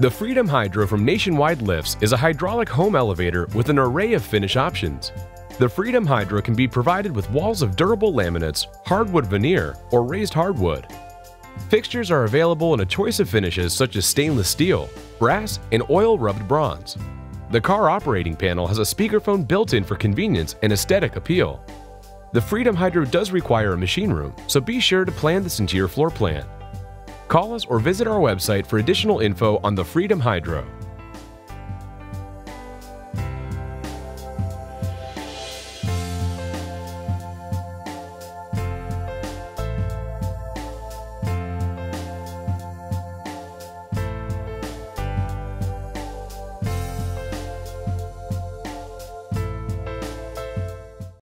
The Freedom Hydro from Nationwide Lifts is a hydraulic home elevator with an array of finish options. The Freedom Hydro can be provided with walls of durable laminates, hardwood veneer, or raised hardwood. Fixtures are available in a choice of finishes such as stainless steel, brass, and oil-rubbed bronze. The car operating panel has a speakerphone built in for convenience and aesthetic appeal. The Freedom Hydro does require a machine room, so be sure to plan this into your floor plan. Call us or visit our website for additional info on the Freedom Hydro.